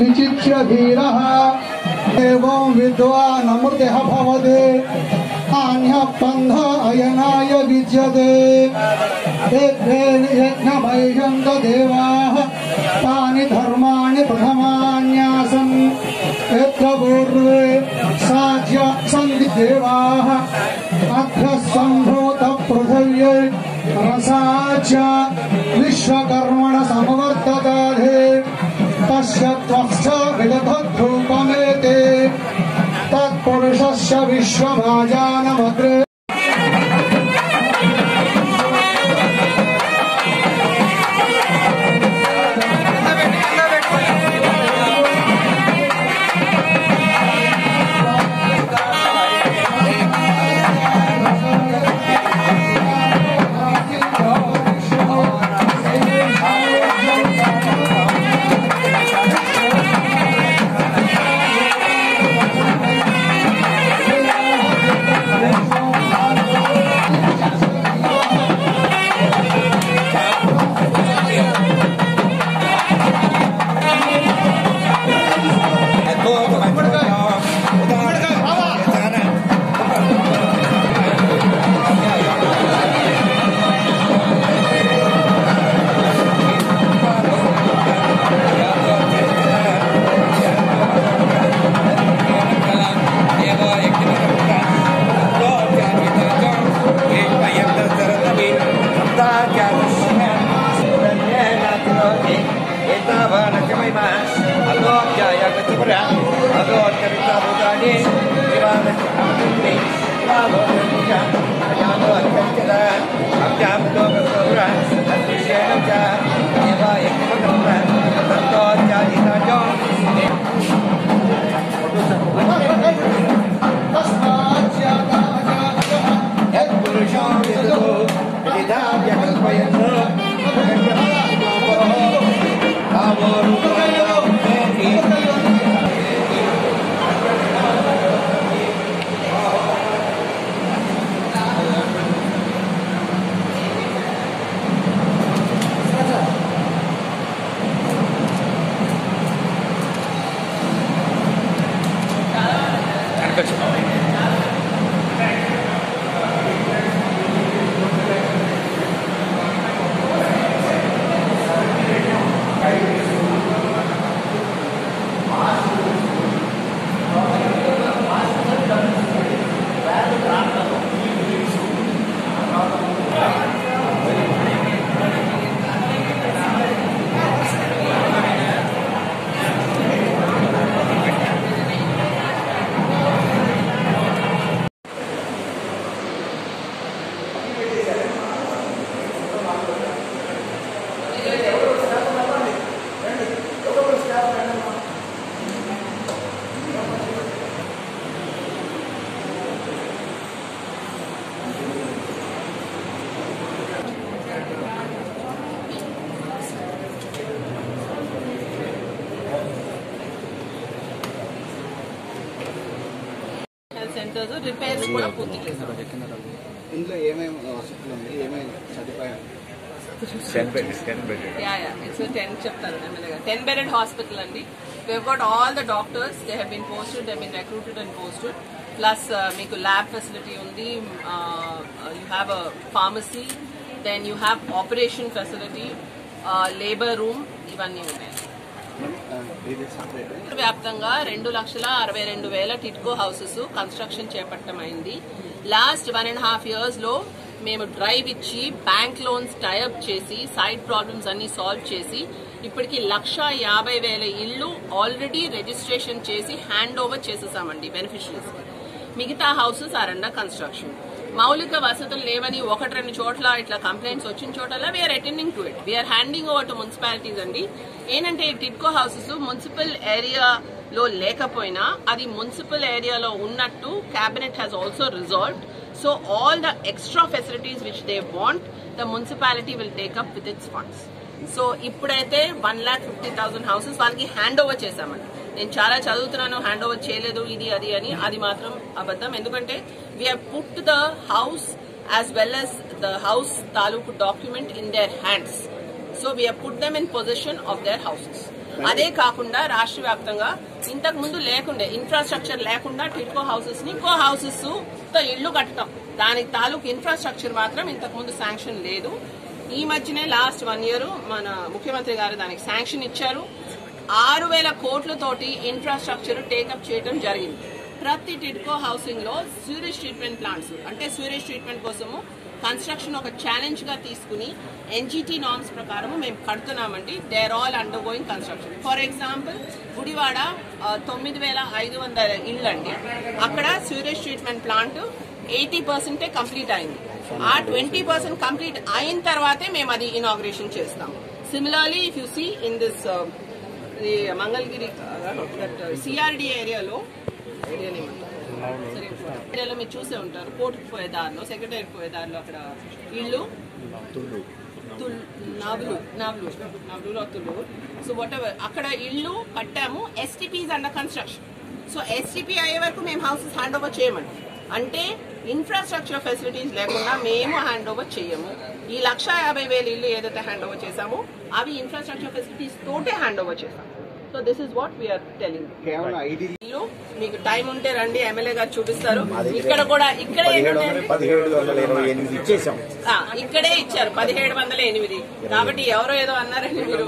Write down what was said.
विचिच्य धीरः एवं विद्वानमृतः भवते अन्यः पन्थ अयनाय विद्यते यज्ञेन देवाः तानि धर्माणि प्रथमान्यासन् यत्र पूर्वे साज्य सन्ति देवाः अभ्यः सम्भूत पृथिव्यै रसाच्य विश्वकर्मण समवर्तताधे स विश्वभाजा que va a centres repairs కూడా పూర్తి చేశాం. ఇందులో ఏమేమి వసతులు ఏమేమి టెన్ చెప్తాను ఎమ్మెల్యేగా టెన్ బెడెడ్ హాస్పిటల్ అండి. We got all the doctors they have been posted they been recruited and posted plus మీకు ల్యాబ్ ఫెసిలిటీ ఉంది. You have a pharmacy then you have operation facility labour room ఇవన్నీ ఉన్నాయి. వ్యాప్తంగా రెండు లక్షల అరవై రెండు వేల టిట్కో హౌసెస్ కన్స్ట్రక్షన్ చేపట్టమైంది. లాస్ట్ వన్ అండ్ హాఫ్ ఇయర్స్లో మేము డ్రైవ్ ఇచ్చి బ్యాంక్ లోన్స్ టైఅప్ చేసి సైడ్ ప్రాబ్లమ్స్ అన్ని సాల్వ్ చేసి ఇప్పటికి లక్ష యాభై వేల ఇళ్ళు ఆల్రెడీ రిజిస్ట్రేషన్ చేసి హ్యాండ్ ఓవర్ చేసేసామండి బెనిఫిషరీస్ మిగతా హౌసెస్ ఆర్ అండర్ కన్స్ట్రక్షన్. మౌలిక వసతులు లేవని ఒకటి రెండు చోట్ల ఇట్లా కంప్లైంట్స్ వచ్చిన చోటలా we are attending to it we are handing over to municipalities అండి. ఏంటంటే టిడ్కో హౌసెస్ మున్సిపల్ ఏరియాలో లేకపోయినా అది మున్సిపల్ ఏరియాలో ఉన్నట్టు cabinet has also resolved so all the extra facilities which they want the municipality will take up with its funds so ఇప్పుడైతే one lakh fifty thousand houses వాళ్ళకి hand over చేశామండి. నేను చాలా చదువుతున్నాను హ్యాండ్ ఓవర్ చేయలేదు ఇది అది అని. అది మాత్రం అబద్ధం. ఎందుకంటే we put the house as well as the house తాలూకు document in their hands so we put them in position of their houses అదే కాకుండా రాష్ట్ర వ్యాప్తంగా ఇంతకు ముందు లేకుండే ఇన్ఫ్రాస్ట్రక్చర్ లేకుండా టిట్కో హౌసెస్ని కో హౌసెస్తో ఇళ్ళు కట్టడం. దానికి తాలూకు ఇన్ఫ్రాస్ట్రక్చర్ మాత్రం ఇంతకు ముందు శాంక్షన్ లేదు. ఈ మధ్యనే లాస్ట్ వన్ ఇయర్ మన ముఖ్యమంత్రి గారు దానికి శాంక్షన్ ఇచ్చారు. ఆరు వేల కోట్లతోటి ఇన్ఫ్రాస్ట్రక్చర్ టేకప్ చేయడం జరిగింది. ప్రతి టిడ్కో హౌసింగ్లో సూరేజ్ ట్రీట్మెంట్ ప్లాంట్స్ అంటే సూరేజ్ ట్రీట్మెంట్ కోసము కన్స్ట్రక్షన్ ఒక ఛాలెంజ్గా తీసుకుని ఎన్జిటి నామ్స్ ప్రకారం మేము కడుతున్నామండి. There all under going construction for example Gudivada తొమ్మిది వేల ఐదు వందల ఇళ్ళు అండి. అక్కడ సూరేజ్ ట్రీట్మెంట్ ప్లాంట్ ఎయిటీ పర్సెంటే కంప్లీట్ అయింది. ఆ ట్వంటీ పర్సెంట్ కంప్లీట్ అయిన తర్వాతే మేము అది ఇనాగ్రేషన్ చేస్తాం similarly if you see in this Mangalagiri CRD ఏరియాలో ఏరియా ఏరియాలో మీరు చూసే ఉంటారు. కోర్టుకు పోయే దారిలో సెక్రటరీ పోయే దారిలో అక్కడ నవ్లులో తులు సో వాట్ ఎవర్ అక్కడ ఇల్లు కట్టాము STPs under construction so STP అయ్యే వరకు మేము హౌసెస్ హ్యాండ్ ఓవర్ చేయమండి. అంటే ఇన్ఫ్రాస్ట్రక్చర్ ఫెసిలిటీస్ లేకుండా మేము హ్యాండ్ ఓవర్ చేయము. ఈ లక్ష యాభై వేలు ఇల్లు ఏదైతే హ్యాండ్ ఓవర్ చేసామో అవి ఇన్ఫ్రాస్ట్రక్చర్ ఫెసిలిటీస్ తోటే హ్యాండ్ ఓవర్ చేసాం so this is what we are telling ఇల్లు. మీకు టైం ఉంటే రండి ఎమ్మెల్యే గారు చూపిస్తారు. ఇక్కడ కూడా ఇక్కడ ఇక్కడే ఇచ్చారు పదిహేడు వందల ఎనిమిది. కాబట్టి ఎవరో ఏదో అన్నారని మీరు